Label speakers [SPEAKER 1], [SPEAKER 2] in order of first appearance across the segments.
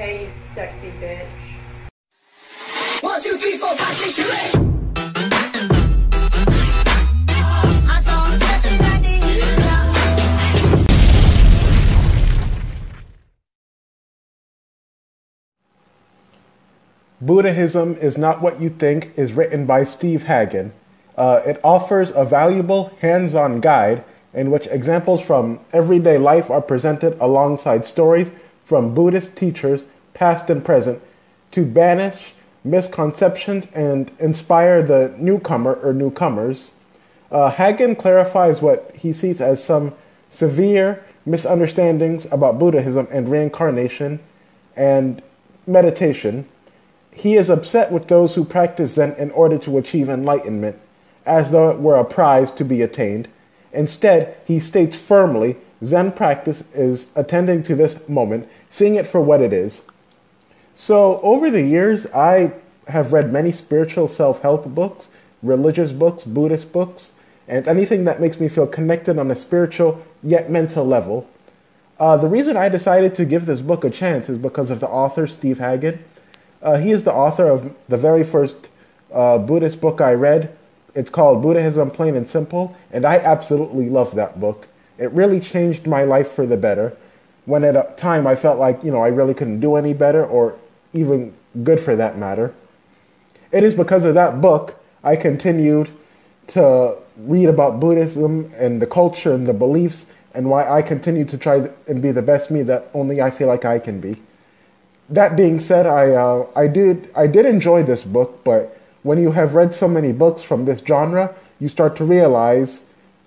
[SPEAKER 1] Hey, you sexy bitch.
[SPEAKER 2] One, two, three, four, five, six, seven, eight.
[SPEAKER 3] Buddhism is Not What You Think is written by Steve Hagen. Uh, it offers a valuable hands on guide in which examples from everyday life are presented alongside stories from Buddhist teachers, past and present, to banish misconceptions and inspire the newcomer or newcomers. Uh, Hagen clarifies what he sees as some severe misunderstandings about Buddhism and reincarnation and meditation. He is upset with those who practice Zen in order to achieve enlightenment, as though it were a prize to be attained. Instead, he states firmly Zen practice is attending to this moment, seeing it for what it is. So, over the years, I have read many spiritual self help books, religious books, Buddhist books, and anything that makes me feel connected on a spiritual yet mental level. Uh, the reason I decided to give this book a chance is because of the author, Steve Hagen. Uh, he is the author of the very first uh, Buddhist book I read. It's called Buddhism Plain and Simple, and I absolutely love that book. It really changed my life for the better. When at a time I felt like, you know, I really couldn't do any better or even good for that matter. It is because of that book I continued to read about Buddhism and the culture and the beliefs and why I continue to try and be the best me that only I feel like I can be that being said, I uh, I did I did enjoy this book, but when you have read so many books from this genre, you start to realize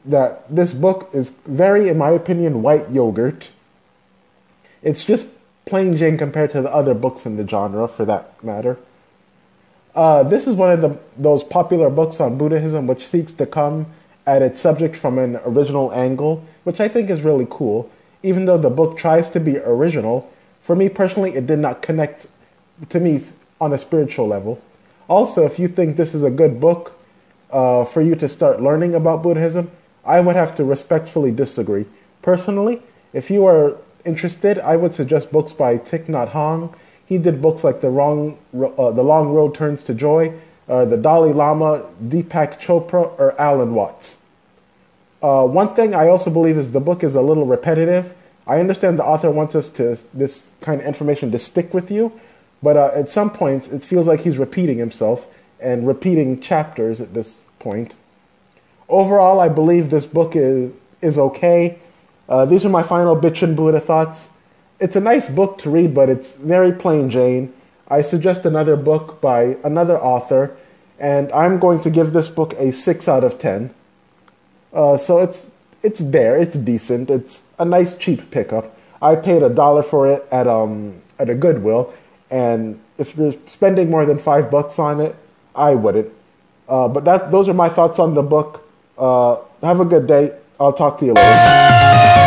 [SPEAKER 3] that this book is very, in my opinion, white yogurt. It's just plain Jane compared to the other books in the genre, for that matter. Uh, this is one of the, those popular books on Buddhism which seeks to come at its subject from an original angle, which I think is really cool. Even though the book tries to be original, for me personally, it did not connect to me on a spiritual level. Also, if you think this is a good book uh, for you to start learning about Buddhism, I would have to respectfully disagree. Personally, if you are interested, I would suggest books by Thich Nhat Hanh. He did books like The, Wrong, uh, the Long Road Turns to Joy, uh, The Dalai Lama, Deepak Chopra, or Alan Watts. Uh, one thing I also believe is the book is a little repetitive I understand the author wants us to this kind of information to stick with you, but uh, at some points it feels like he's repeating himself and repeating chapters at this point. Overall, I believe this book is is okay. Uh, these are my final bitch and Buddha thoughts. It's a nice book to read, but it's very plain Jane. I suggest another book by another author, and I'm going to give this book a six out of ten. Uh, so it's it's there. It's decent. It's a nice cheap pickup. I paid a dollar for it at um at a Goodwill, and if you're spending more than five bucks on it, I wouldn't. Uh, but that those are my thoughts on the book. Uh, have a good day. I'll talk to you later.